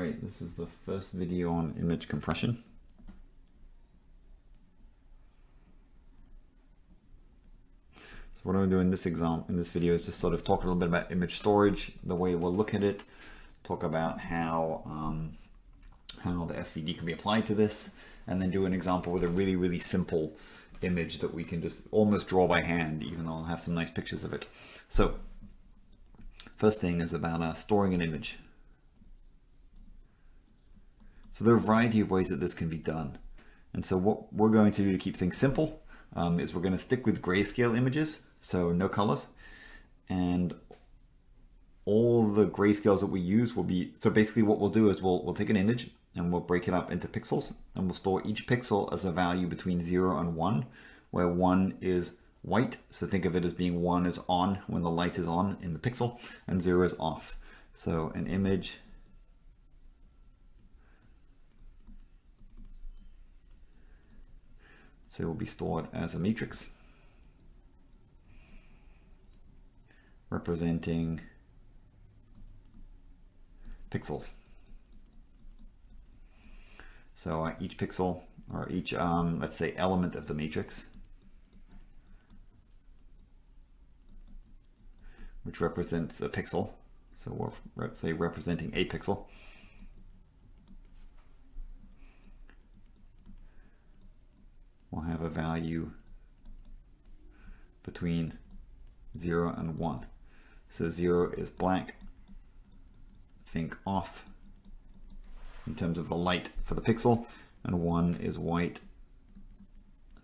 Alright, this is the first video on image compression. So what I'm going to do in this exam in this video is just sort of talk a little bit about image storage, the way we'll look at it, talk about how um, how the SVD can be applied to this, and then do an example with a really, really simple image that we can just almost draw by hand, even though I'll have some nice pictures of it. So first thing is about uh, storing an image. So there are a variety of ways that this can be done. And so what we're going to do to keep things simple um, is we're going to stick with grayscale images, so no colors. And all the grayscales that we use will be, so basically what we'll do is we'll, we'll take an image and we'll break it up into pixels and we'll store each pixel as a value between zero and one, where one is white. So think of it as being one is on when the light is on in the pixel and zero is off. So an image So it will be stored as a matrix representing pixels. So uh, each pixel or each, um, let's say, element of the matrix, which represents a pixel. So we'll say representing a pixel. will have a value between 0 and 1. So 0 is black, think off in terms of the light for the pixel, and 1 is white,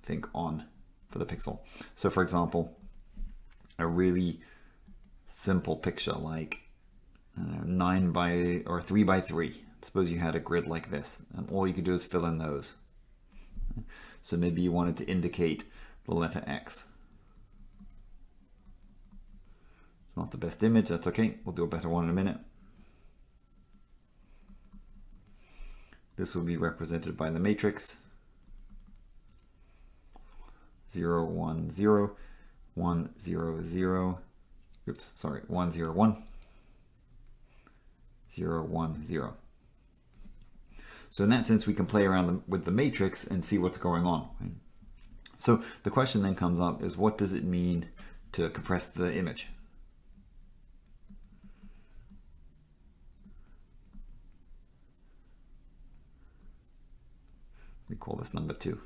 think on for the pixel. So for example, a really simple picture like uh, 9 by or 3 by 3. Suppose you had a grid like this, and all you could do is fill in those. So maybe you wanted to indicate the letter X. It's not the best image, that's okay. We'll do a better one in a minute. This will be represented by the matrix 0, 1, 0, 1, 0, 0, oops, sorry, 1, 0, 1, 0, 1, 0. So in that sense, we can play around with the matrix and see what's going on. Right? So the question then comes up is what does it mean to compress the image? We call this number two.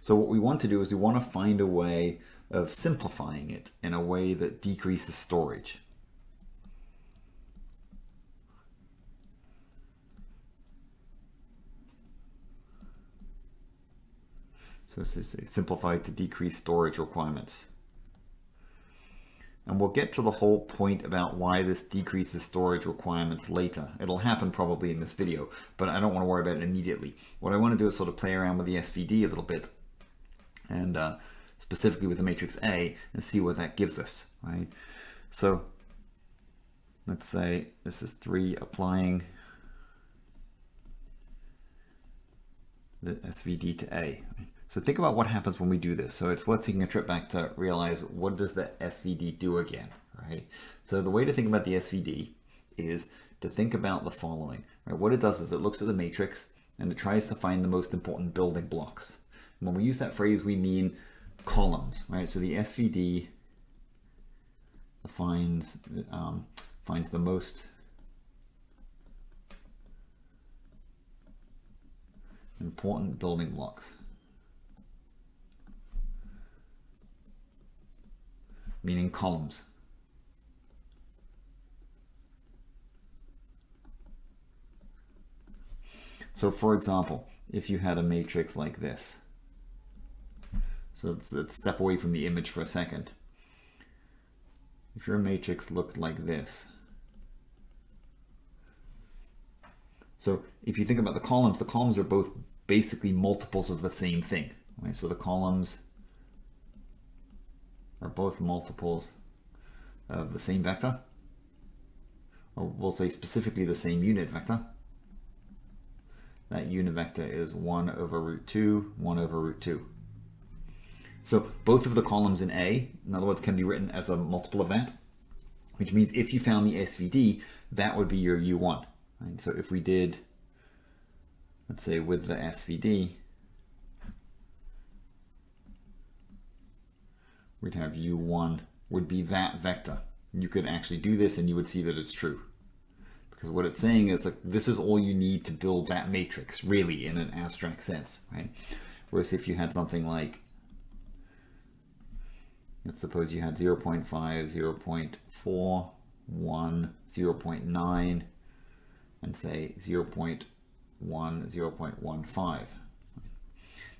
So what we want to do is we want to find a way of simplifying it in a way that decreases storage. So this is simplified to decrease storage requirements. And we'll get to the whole point about why this decreases storage requirements later. It'll happen probably in this video, but I don't want to worry about it immediately. What I want to do is sort of play around with the SVD a little bit, and uh, specifically with the matrix A, and see what that gives us, right? So let's say this is 3 applying the SVD to A. So think about what happens when we do this. So it's worth taking a trip back to realize what does the SVD do again, right? So the way to think about the SVD is to think about the following, right? What it does is it looks at the matrix and it tries to find the most important building blocks. And when we use that phrase, we mean columns, right? So the SVD finds, um, finds the most important building blocks. Meaning columns. So for example, if you had a matrix like this, so let's, let's step away from the image for a second. If your matrix looked like this, so if you think about the columns, the columns are both basically multiples of the same thing. Right? So the columns are both multiples of the same vector, or we'll say specifically the same unit vector. That unit vector is 1 over root 2, 1 over root 2. So both of the columns in A, in other words, can be written as a multiple of that. which means if you found the SVD, that would be your U1. Right? So if we did, let's say with the SVD, we'd have U1 would be that vector. You could actually do this and you would see that it's true. Because what it's saying is like this is all you need to build that matrix, really, in an abstract sense, right? Whereas if you had something like, let's suppose you had 0 0.5, 0 0.4, 1, 0 0.9, and say 0 0.1, 0 0.15.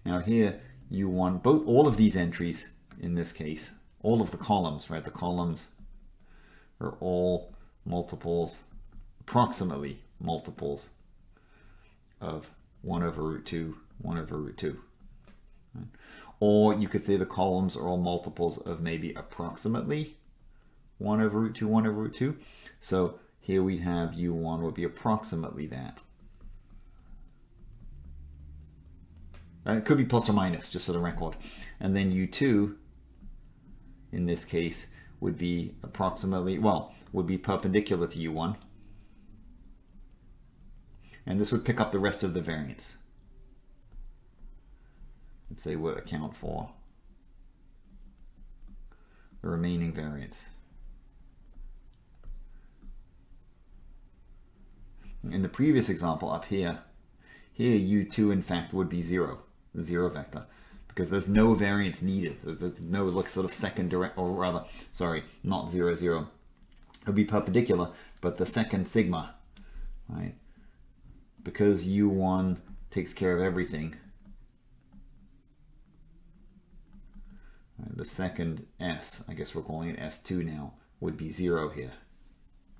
Now here you want both all of these entries in this case, all of the columns, right? The columns are all multiples, approximately multiples of 1 over root 2, 1 over root 2. Right? Or you could say the columns are all multiples of maybe approximately 1 over root 2, 1 over root 2. So here we have u1 would be approximately that. Uh, it could be plus or minus, just for the record. And then u2, in this case, would be approximately, well, would be perpendicular to u1. And this would pick up the rest of the variance. Let's say would account for the remaining variance. In the previous example up here, here u2 in fact would be zero, the zero vector, because there's no variance needed. There's no like sort of second direct, or rather, sorry, not zero, zero. It would be perpendicular, but the second sigma, right? Because u1 takes care of everything, the second s, I guess we're calling it s2 now, would be zero here.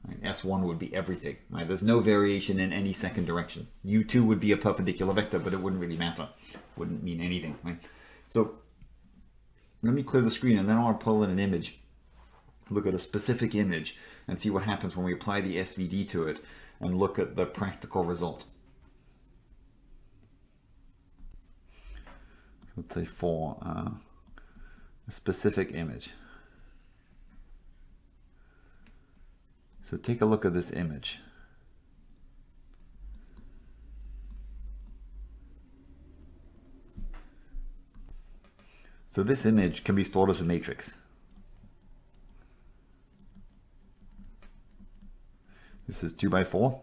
Right? S1 would be everything. Right? There's no variation in any second direction. U2 would be a perpendicular vector, but it wouldn't really matter. Wouldn't mean anything. Right? So let me clear the screen and then I want to pull in an image. Look at a specific image and see what happens when we apply the SVD to it and look at the practical result. So let's say for uh, a specific image. So take a look at this image. So this image can be stored as a matrix. This is 2 by 4.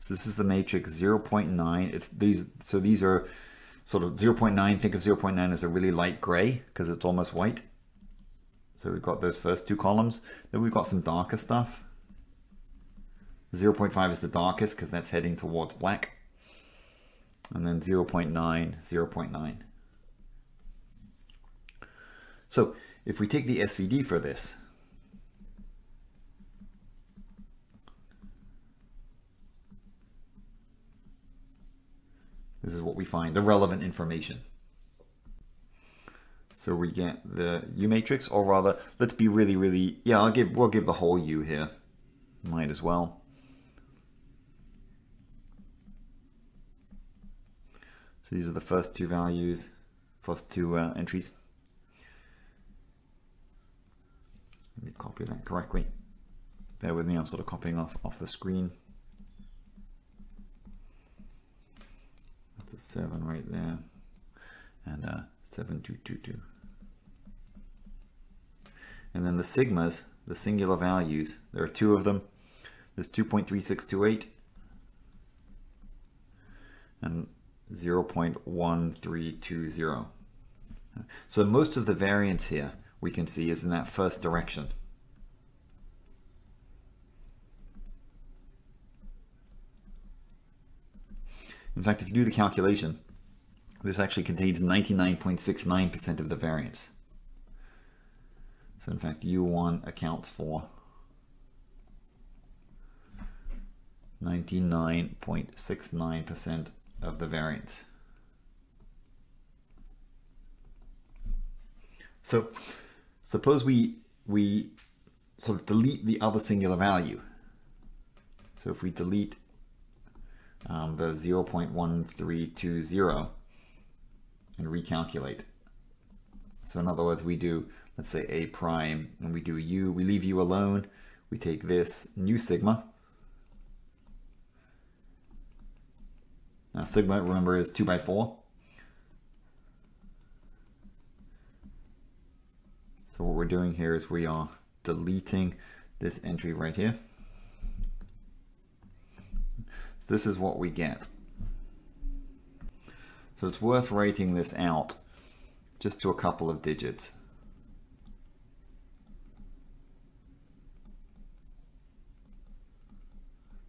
So this is the matrix 0.9. It's these so these are sort of 0.9, think of 0.9 as a really light gray because it's almost white. So we've got those first two columns. Then we've got some darker stuff. 0.5 is the darkest because that's heading towards black. And then 0.9, 0.9. So if we take the SVD for this, this is what we find, the relevant information. So we get the U matrix, or rather, let's be really, really, yeah, I'll give, we'll give the whole U here. Might as well. So these are the first two values, first two uh, entries. Let me copy that correctly. Bear with me, I'm sort of copying off, off the screen. That's a 7 right there. And uh, 7222. And then the sigmas, the singular values, there are two of them. There's 2.3628 and 0.1320. So most of the variance here we can see is in that first direction. In fact, if you do the calculation, this actually contains 99.69% of the variance. So in fact, U1 accounts for 99.69% of the variance. So suppose we, we sort of delete the other singular value. So if we delete um, the 0.1320 and recalculate. So in other words, we do, let's say a prime, and we do u, we leave u alone, we take this new sigma. Now sigma, remember, is 2 by 4. So what we're doing here is we are deleting this entry right here. This is what we get. So it's worth writing this out just to a couple of digits.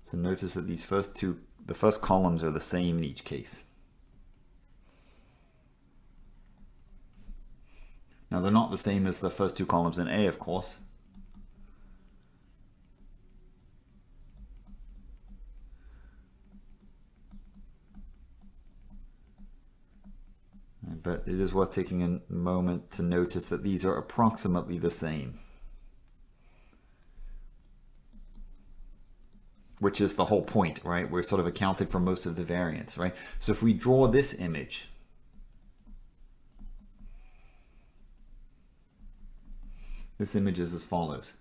So notice that these first two, the first columns are the same in each case. Now they're not the same as the first two columns in A, of course. But it is worth taking a moment to notice that these are approximately the same. Which is the whole point, right? We're sort of accounted for most of the variance, right? So if we draw this image, this image is as follows.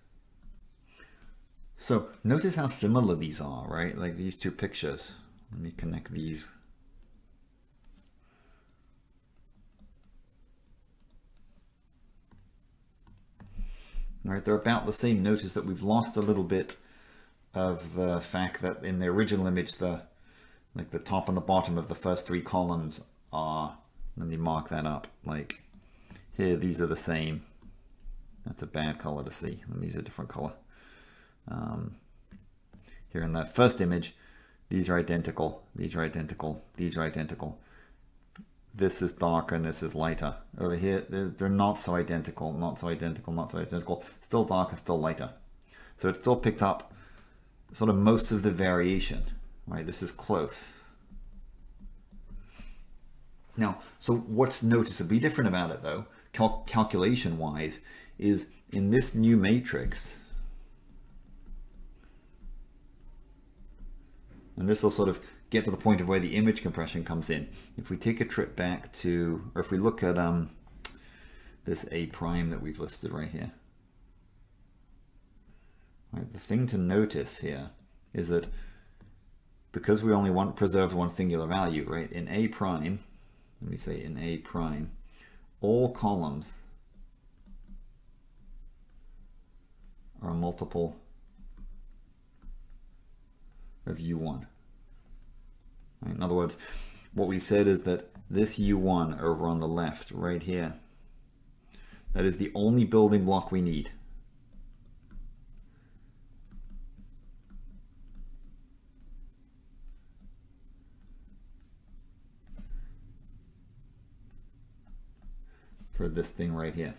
So notice how similar these are, right? Like these two pictures. Let me connect these. Right, they're about the same. Notice that we've lost a little bit of the fact that in the original image, the like the top and the bottom of the first three columns are, let me mark that up, like here, these are the same. That's a bad color to see. Let me use a different color. Um, here in that first image, these are identical, these are identical, these are identical. This is darker and this is lighter. Over here, they're not so identical, not so identical, not so identical. Still darker, still lighter. So it's still picked up sort of most of the variation, right? This is close. Now, so what's noticeably different about it though, cal calculation wise, is in this new matrix, and this will sort of get to the point of where the image compression comes in. If we take a trip back to, or if we look at um, this A prime that we've listed right here, the thing to notice here is that because we only want preserved one singular value, right, in A prime, let me say in A prime, all columns are a multiple of U1. Right? In other words, what we've said is that this U1 over on the left, right here, that is the only building block we need. For this thing right here.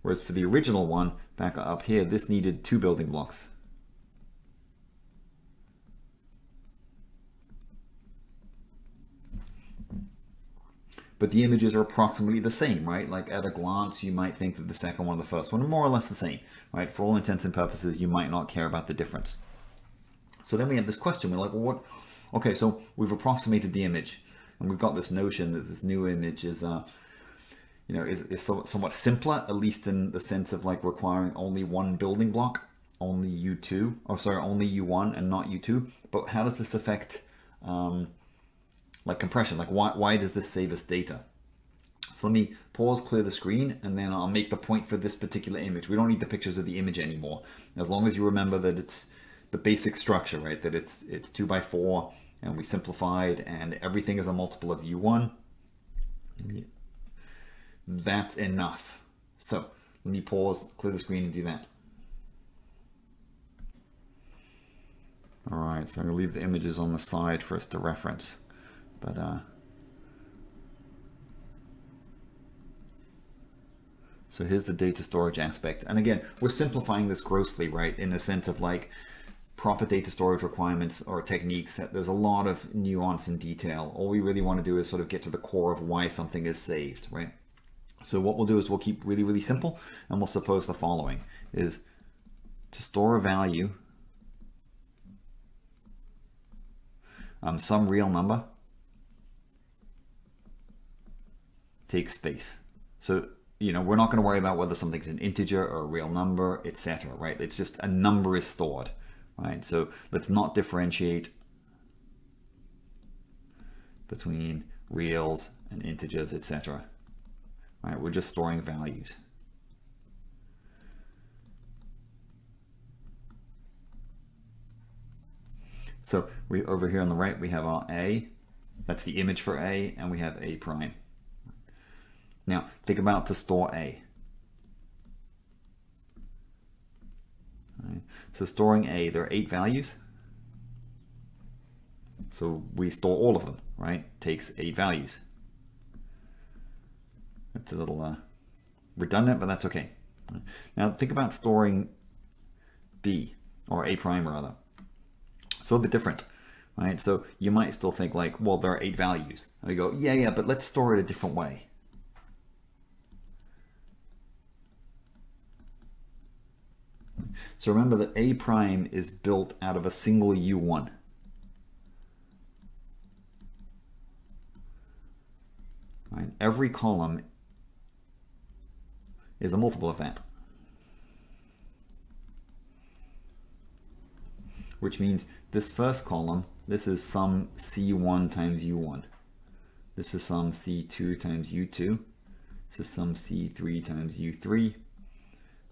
Whereas for the original one, back up here, this needed two building blocks. But the images are approximately the same, right? Like at a glance, you might think that the second one and the first one are more or less the same, right? For all intents and purposes, you might not care about the difference. So then we have this question. We're like, well, what? Okay, so we've approximated the image and we've got this notion that this new image is uh, you know is, is somewhat simpler at least in the sense of like requiring only one building block only u2 or sorry only u1 and not u2 but how does this affect um, like compression? Like why, why does this save us data? So let me pause clear the screen and then I'll make the point for this particular image. We don't need the pictures of the image anymore. As long as you remember that it's the basic structure right? That it's it's two by four and we simplified and everything is a multiple of u1 that's enough so let me pause clear the screen and do that all right so I'm gonna leave the images on the side for us to reference but uh So here's the data storage aspect. And again, we're simplifying this grossly, right? In the sense of like, proper data storage requirements or techniques that there's a lot of nuance and detail. All we really want to do is sort of get to the core of why something is saved, right? So what we'll do is we'll keep really, really simple and we'll suppose the following is to store a value, um, some real number, takes space. So, you know, we're not going to worry about whether something's an integer or a real number, etc., right? It's just a number is stored, right? So let's not differentiate between reals and integers, etc. Right? We're just storing values. So we over here on the right, we have our A. That's the image for A, and we have A prime. Now, think about to store A. Right. So storing A, there are eight values. So we store all of them, right? Takes eight values. That's a little uh, redundant, but that's okay. Now think about storing B, or A prime rather. It's a little bit different, right? So you might still think like, well, there are eight values. And we go, yeah, yeah, but let's store it a different way. So remember that A prime is built out of a single U1. Right? Every column is a multiple of that. Which means this first column, this is some C1 times U1. This is some C2 times U2. This is some C3 times U3.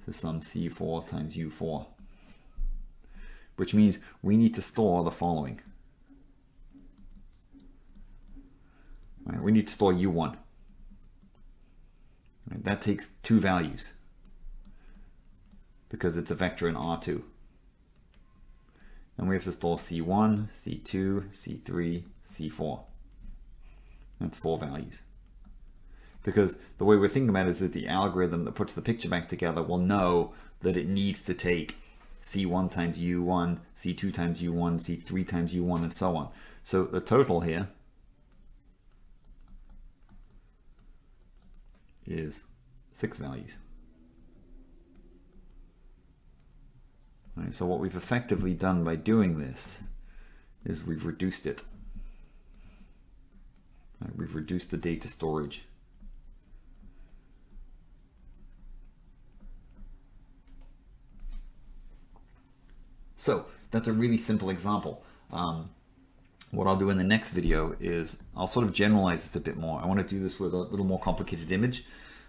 Is some C4 times U4. Which means we need to store the following. Right, we need to store U1. Right, that takes two values because it's a vector in R2. Then we have to store C1, C2, C3, C4. That's four values. Because the way we're thinking about it is that the algorithm that puts the picture back together will know that it needs to take C1 times U1, C2 times U1, C3 times U1, and so on. So the total here is six values. So what we've effectively done by doing this is we've reduced it. Right, we've reduced the data storage. So that's a really simple example. Um, what I'll do in the next video is I'll sort of generalize this a bit more. I want to do this with a little more complicated image.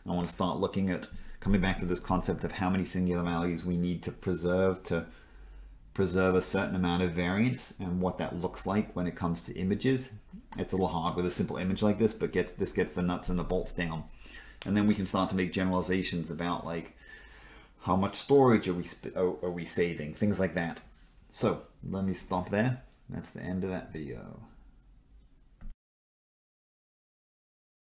I want to start looking at coming back to this concept of how many singular values we need to preserve to preserve a certain amount of variance and what that looks like when it comes to images. It's a little hard with a simple image like this, but gets this gets the nuts and the bolts down. And then we can start to make generalizations about like how much storage are we are we saving, things like that. So let me stop there. That's the end of that video.